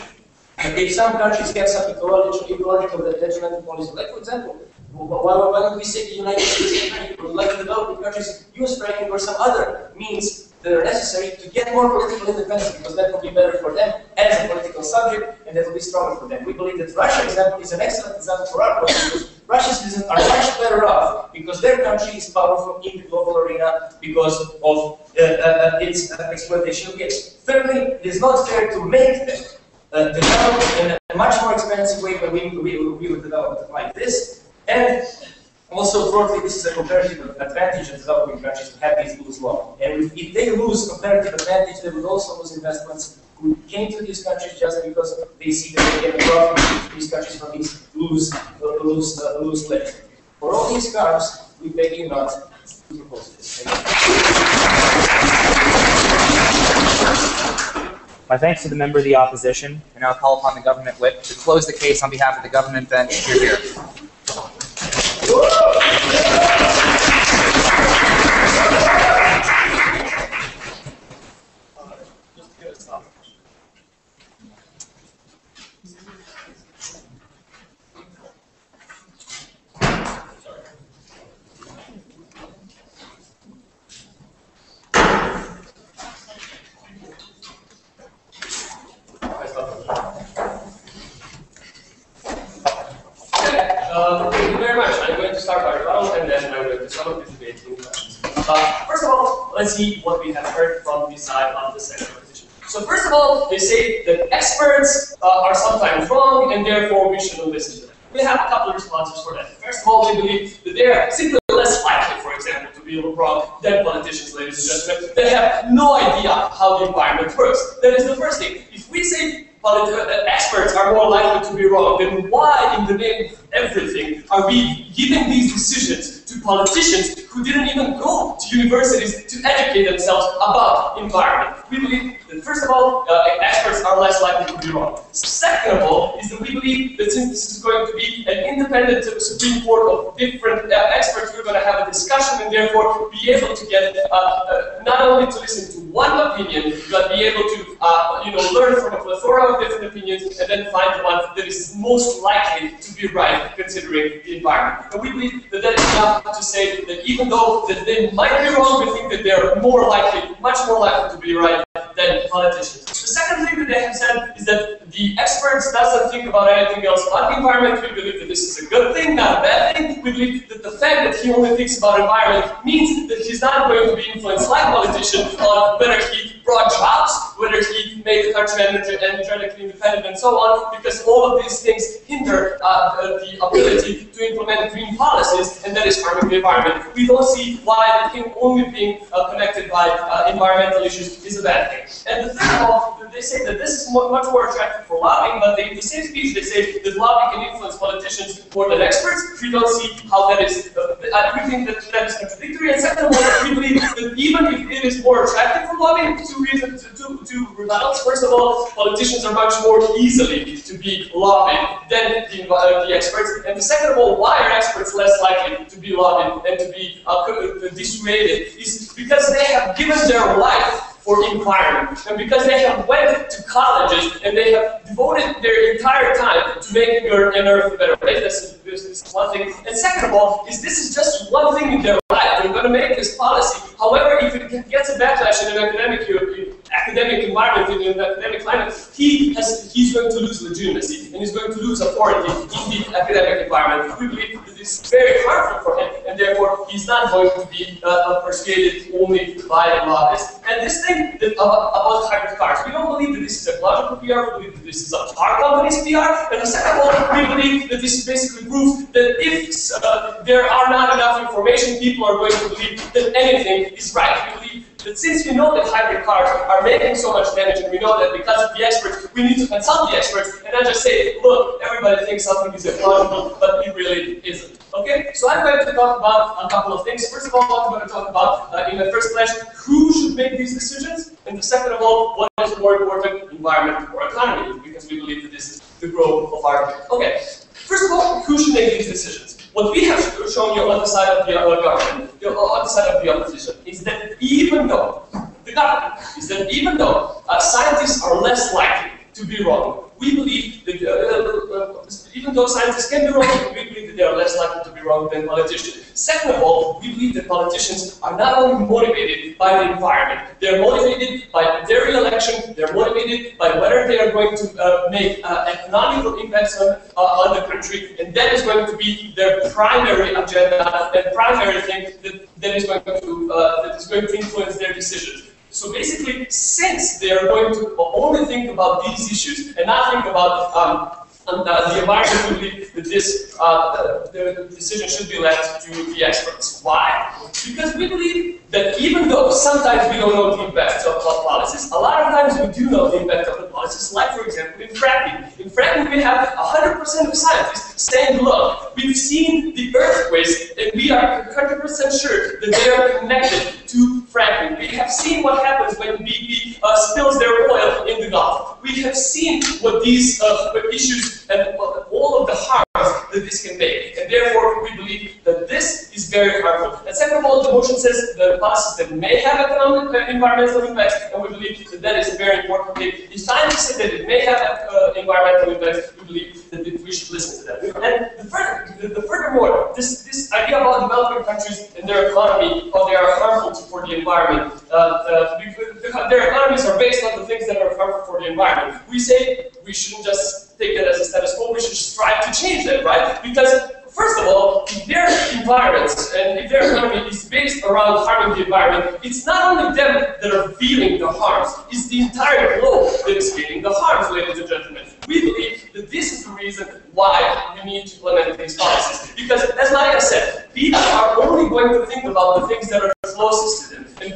if some countries have some ecological, ecological detrimental policy, like for example, why, don't we say the United States [COUGHS] would like developing countries use fracking or some other means that are necessary to get more political independence because that will be better for them as a political subject and that will be stronger for them. We believe that Russia example is an excellent example for our country Russian citizens are much better off because their country is powerful in the global arena because of uh, uh, its uh, exploitation of gas. Thirdly, it is not fair to make them uh, develop in a much more expensive way than we, we, we would develop it like this. And also, fourthly, this is a comparative advantage of developing countries to have these rules law. And if, they lose comparative advantage, they would also lose investments who came to these countries just because they see that they get a profit these countries from these loose, loose, uh, loose legs. For all these cars, we beg you not to propose this. Thank you. My thanks to the member of the opposition, and now call upon the government whip to close the case on behalf of the government bench. Hear, hear. Um, thank you very much. I'm going to start by rebuttal and then I'm going to sum up this debate in questions. Uh, first of all, let's see what we have heard from the side of the second opposition. So first of all, they say that experts uh, are sometimes wrong and therefore we shouldn't listen to them. We have a couple of responses for that. First of all, they believe that they are simply less likely, for example, to be wrong than politicians, ladies and gentlemen. They have no idea how the environment works. That is the first thing. If we say uh, experts are more likely to be wrong, then why, in the name everything, are we giving these decisions to politicians who didn't even go to universities to educate themselves about environment? We believe that, first of all, uh, experts are less likely to be wrong. Second of all, is that we believe that since this is going to be an independent Supreme Court of different uh, experts, we're going to have a discussion and therefore be able to get uh, uh, not only to listen to one opinion, but be able to uh, you know, learn from a plethora of different opinions and then find the one that is most likely to be right considering the environment. And we believe that that is enough to say that even though that they might be wrong, we think that they're more likely, much more likely to be right than politicians. The second thing that they have said is that the experts doesn't think about anything else but the environment. We believe that this is a good thing, not a bad thing. We believe that the fact that he only thinks about environment means that he's not going to be influenced like politicians on whether he brought jobs, the country energy, energetically independent, and so on, because all of these things hinder uh, the ability to implement green policies, and that is harming the environment. We don't see why the thing only being uh, connected by uh, environmental issues is a bad thing. And the third of all, they say that this is much more attractive for lobbying, but they, in the same speech they say that lobbying can influence politicians more than experts. We don't see how that is, uh, we think that that is contradictory. And second of all, we believe that even if it is more attractive for lobbying, two reasons, two, two rebuttals. First of all, politicians are much more easily to be lobbying than the, uh, the experts. And the second of all, why are experts less likely to be lobbied and to be uh, dissuaded? Is because they have given their life for environment. And because they have went to colleges and they have devoted their entire time to making your earth a better place, this is one thing. And second of all, is this is just one thing in their life. They're going to make this policy. However, if it gets a backlash in an academic academic environment, in an academic climate, he has he's going to lose legitimacy and he's going to lose authority in the academic environment. We believe that this is very harmful for him, and therefore he's not going to be uh, persuaded only by lobbyists. And this thing that, about, about hybrid cars, we don't believe that this is ecological PR. We believe that this is a car company's PR. And the second one, we believe that this basically proves that if uh, there are not enough information, people are going to believe that anything is right. We believe that since we know that hybrid cars are making so much damage, and we know that because of the experts, we need to consult the experts and not just say, look, everybody thinks something is ecological, but it really isn't. Okay, so I'm going to talk about a couple of things. First of all, I'm going to talk about, uh, in the first place, who should make these decisions, and the second of all, what is more important, environment or economy, because we believe that this is the growth of our. Okay, first of all, who should make these decisions? What we have shown you on the side of the government, on the side of the opposition, is that even though the government is that even though uh, scientists are less likely to be wrong, we believe that uh, uh, uh, even though scientists can be wrong, we believe that they are less likely to be wrong than politicians. Second of all, we believe that politicians are not only motivated by the environment, they're motivated by their election, they're motivated by whether they are going to uh, make uh, economical impacts on, on the country, and that is going to be their primary agenda and primary thing that, that is going to that is going to influence their decisions. So basically, since they are going to only think about these issues and not think about um, and, uh, the environment we believe that this uh, the, the, decision should be left to the experts. Why? Because we believe that even though sometimes we don't know the impact of, of policies, a lot of times we do know the impact of the policies. Like for example, in fracking. In fracking, we have 100% of scientists saying, "Look, we've seen the earthquakes, and we are 100% sure that they are connected to fracking. We have seen what happens when BP uh, spills their oil in the Gulf. We have seen what these uh, issues and all of the harms that this can make. And therefore, we believe that this is very harmful. And second of all, the motion says the policies that may have economic uh, environmental impacts, and we believe that that is a very important thing. If scientists say that it may have uh, environmental impacts, we believe that we should listen to that. And the, further, the, the furthermore, this, this idea about developing countries and their economy, how they are harmful for the environment, uh, uh, their economies are based on the things that are harmful for the environment. We say we shouldn't just take that as a status quo, we should strive to change that, right? Because First of all, if their environment and if their economy is based around harming the environment, it's not only them that are feeling the harms, it's the entire globe that is feeling the harms, ladies and gentlemen. We believe that this is the reason why we need to implement these policies. Because, as Marija said, people are only going to think about the things that are closest to them. And,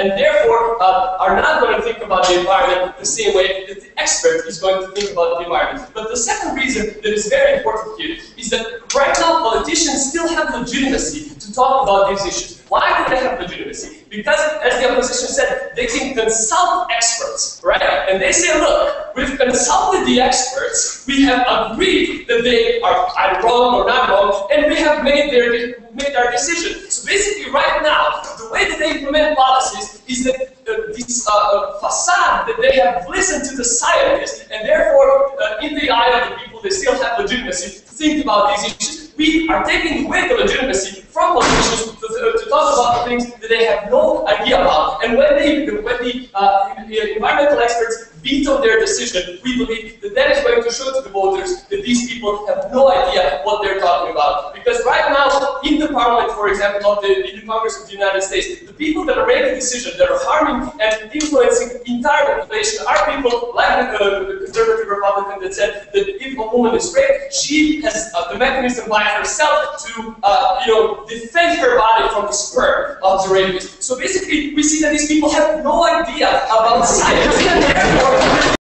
and, therefore, uh, are not going to think about the environment the same way that expert is going to think about the environment. But the second reason that is very important here is that right now politicians still have legitimacy to talk about these issues. Why do they have legitimacy? Because, as the opposition said, they can consult experts, right? And they say, look, we've consulted the experts, we have agreed that they are either wrong or not wrong, and we have made their made our decision. So basically, right now, the way that they implement policies is that uh, this uh, uh, facade that they have listened to the scientists, and therefore, uh, in the eye of the people, they still have legitimacy to think about these issues. We are taking away the legitimacy from politicians to, to, talk about things that they have no idea about. And when they, when the, uh, environmental experts veto their decision, we believe that that is going to show to the voters that these people have no idea what they're talking about. Because right now, in the parliament, for example, of the, in the Congress of the United States, the people that are making decisions that are harming and influencing entire population are people like the, the conservative Republican that said that if a woman is raped, she has uh, the mechanism by herself to, uh, you know, defend her body from the sperm of the rapist. So basically, we see that these people have no idea about science. [LAUGHS]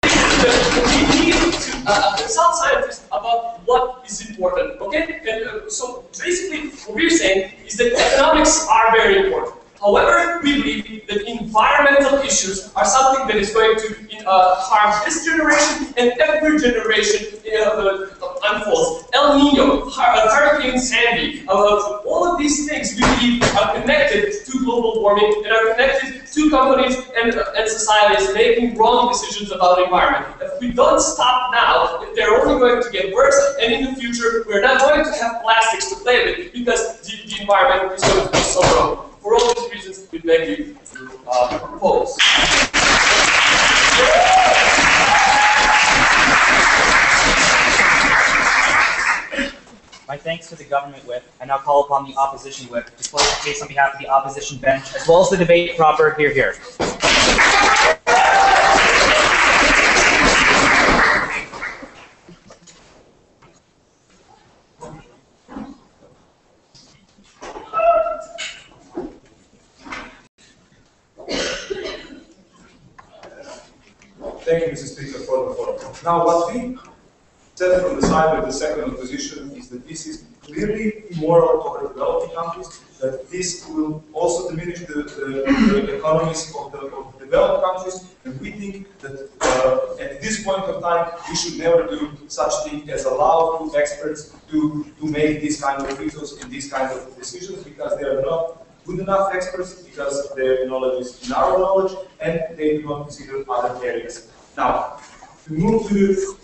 we need to uh, consult scientists about what is important, okay? And, uh, so basically, what we're saying is that economics are very important. However, we believe that environmental issues are something that is going to uh, harm this generation and every generation uh, unfolds. El Nino, uh, Hurricane Sandy, uh, all of these things we believe are connected to global warming and are connected to companies and, uh, and societies making wrong decisions about the environment. If we don't stop now, they're only going to get worse, and in the future, we're not going to have plastics to play with because the, the environment is going to be so wrong. For all these reasons, we beg you to uh, propose. My thanks to the government whip. I now call upon the opposition whip to close the case on behalf of the opposition bench, as well as the debate proper. Hear, hear. Thank you, Mr. Speaker, for the floor. Now, what we said from the side of the second opposition is that this is clearly immoral toward developing countries, that this will also diminish the, the, the economies of the, of developed countries, and we think that uh, at this point of time, we should never do such thing as allow two experts to, to make these kind of vetoes and these kind of decisions because they are not good enough experts because their knowledge is narrow knowledge and they do not consider other areas. Now, to move to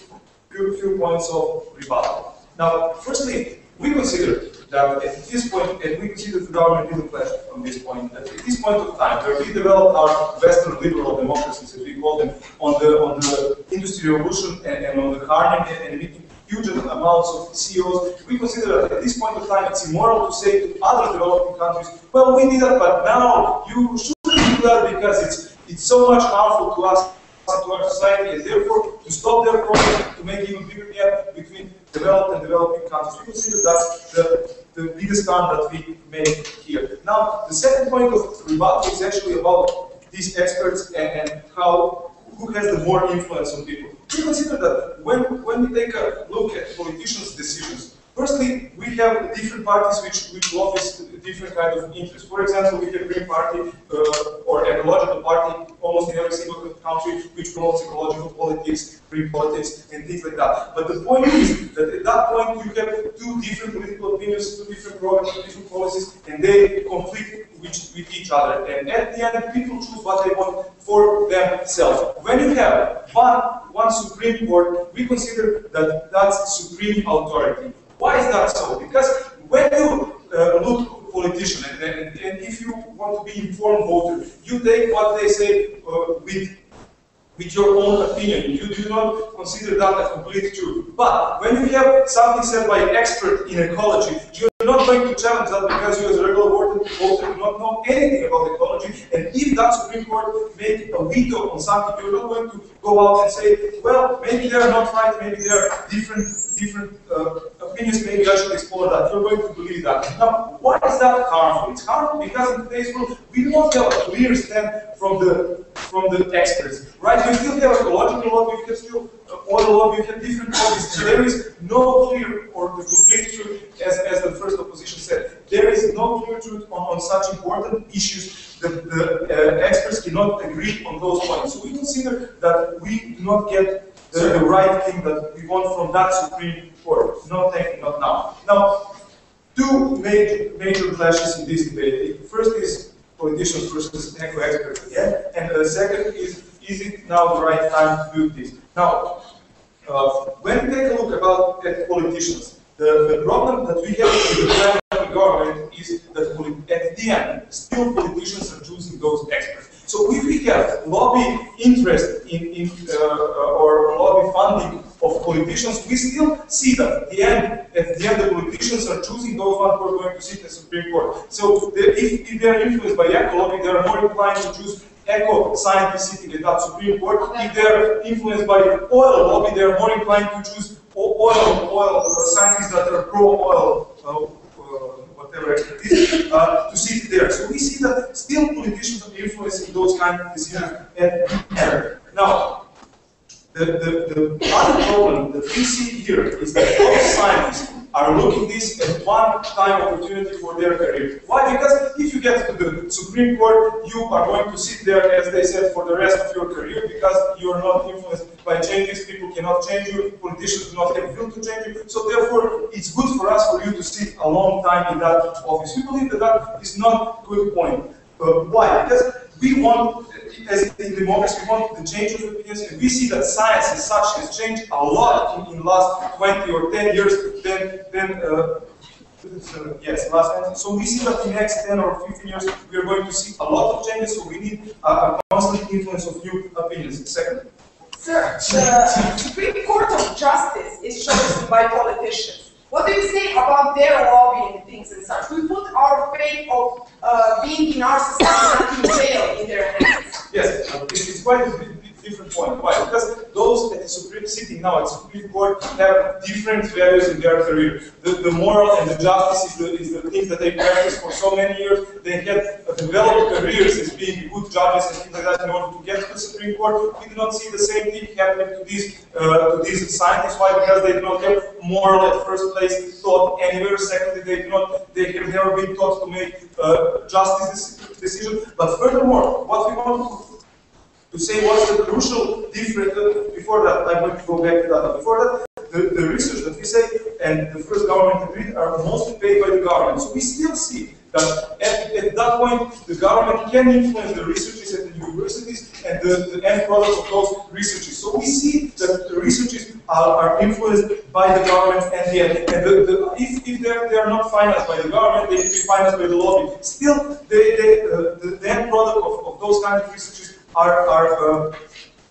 few, few points of rebuttal. Now, firstly, we consider that at this point, and we consider the government middle class from this point, that at this point of time, where we developed our Western liberal democracies, as we call them, on the on the industry revolution and, and on the hardening and, and huge amounts of CEOs, we consider that at this point of time it's immoral to say to other developing countries, well, we did that, but now you shouldn't do that because it's it's so much harmful to us to our society, and therefore to stop their progress, to make even bigger gap between developed and developing countries. We consider that's the, the biggest harm that we make here. Now, the second point of rebuttal is actually about these experts and, and how who has the more influence on people. We consider that when, when we take a look at politicians' decisions, Firstly, we have different parties which, which lobbies different kind of interests. For example, we have Green Party uh, or ecological party almost in every single country which promotes ecological politics, green politics, and things like that. But the point is that at that point you have two different political opinions, two different programs, two different policies, and they conflict with, with each other. And at the end, people choose what they want for themselves. When you have one, one Supreme Court, we consider that that's supreme authority. Why is that so? Because when you uh, look politician and, and, and, if you want to be informed voter, you take what they say uh, with with your own opinion. You do not consider that a complete truth. But when you have something said by an expert in ecology, you're not going to challenge that because you as a regular voter, do not know anything about ecology. And if that Supreme Court make a veto on something, you're not going to go out and say, well, maybe they're not right, maybe there are different different uh, opinions, maybe I should explore that. You're going to believe that. Now, why is that harmful? It's harmful because in today's world, we don't have a clear stand from the from the experts, right? You still have ecological lobby, you can still uh, along you have different lobbies. There is no clear or the complete truth, as, as the first opposition said. There is no clear truth on, on such important issues. The, the uh, experts cannot agree on those points. So we consider that we do not get the, the right thing that we want from that Supreme Court. Not thank you, not now. Now, two major, major clashes in this debate. First is politicians versus eco experts again, and the second is is it now the right time to do this? Now, uh, when we take a look about at politicians, the, the problem that we have in the plan government is that at the end, still politicians are choosing those experts. So if we have lobby interest in, in uh, or lobby funding of politicians, we still see that at the end, at the end, the politicians are choosing those ones who are going to sit in the Supreme Court. So the, if, if they are influenced by eco lobby, they are more inclined to choose eco scientists sitting at that Supreme Court. If they are influenced by oil lobby, they are more inclined to choose oil oil uh, scientists that are pro oil. Uh, uh, whatever uh, to sit there. So we see that still politicians are influencing those kind of decisions. Now, the, the, the other problem that we see here is that all scientists are looking this as one-time opportunity for their career. Why? Because if you get to the Supreme Court, you are going to sit there, as they said, for the rest of your career because you are not influenced by changes. People cannot change you. Politicians do not have will to change you. So therefore, it's good for us for you to sit a long time in that office. We believe that that is not a good point. Uh, why? Because we want, as in democracy, we want the change of opinions, and we see that science as such has changed a lot in, in last 20 or 10 years. Then, uh, uh, yes, last time. So we see that in the next 10 or 15 years, we are going to see a lot of changes. So we need a, a constant influence of new opinions. Second. Sir, the Supreme Court of Justice is chosen by politicians. What do you say about their lobbying and things and such? We put our fate of uh, being in our society in jail in their hands. Yes, uh, it's, quite different point. Why? Because those at the Supreme sitting now at Supreme Court have different values in their career. The, the moral and the justice is the, is the things that they practice for so many years. They have developed careers as being good judges and things like that in order to get to the Supreme Court. We do not see the same thing happening to these uh, to these scientists. Why? Because they do not have moral at first place thought anywhere. Secondly, they do not they have never been taught to make uh, justice dec- decision. But furthermore, what we want to to say what's the crucial difference. uh, Before that, I'm going to go back to that. Before that, the, the research that we say and the first government agreed are mostly paid by the government. So we still see that at, at that point, the government can influence the researchers at the universities and the, the end product of those researches. So we see that the researchers are, are influenced by the government and the, and the, the, if, if they're, not financed by the government, they can be financed by the lobby. Still, they, they, uh, the, the end product of, of those kind of researches are, are uh,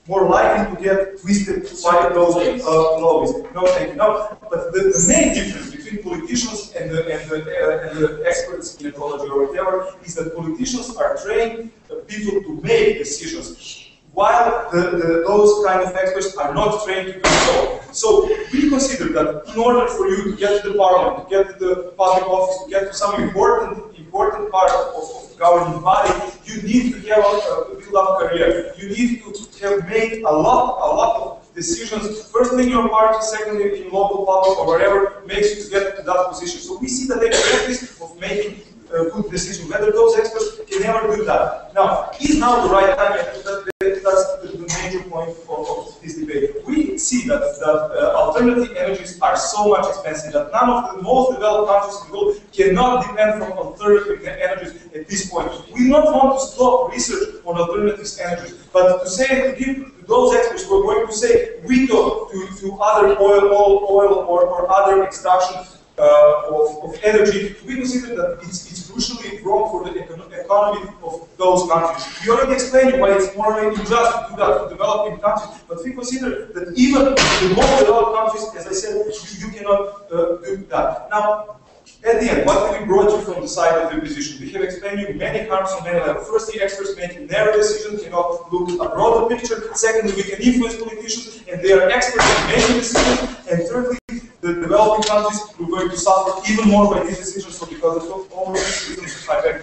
more likely to get twisted by those uh, lobbies. No, thank you. No, but the, the main difference between politicians and the, and, the, uh, and the experts in ecology or whatever is that politicians are trained uh, people to make decisions, while the, the, those kind of experts are not trained to do so. So we consider that in order for you to get to the parliament, to get to the public office, to get to some important important part of, of governing body, you need to have a, a build up career. You need to have made a lot, a lot of decisions. Firstly in your party, secondly in local public or wherever makes you to get to that position. So we see that they practice of making a good decision. Whether those experts can never do that. Now, is now the right time? That's the major point of, of this debate. We see that, that uh, alternative energies are so much expensive that none of the most developed countries in the world cannot depend from alternative energies at this point. We do not want to stop research on alternative energies, but to say to give those experts who are going to say veto to, to other oil, oil, oil or, or other extraction uh, of, of energy, we consider that it's, it's crucially wrong for the econo- economy of those countries. We already explained why it's morally unjust to do that to developing countries, but we consider that even the most developed countries, as I said, you, you cannot uh, do that. Now, at the end, what we brought you from the side of the opposition? We have explained you many harms on many levels. Firstly, experts making narrow decisions cannot look at a broader picture. Secondly, we can influence politicians, and they are experts in making decisions. And thirdly, the developing countries are going to suffer even more by these decisions. So because of all these reasons, I beg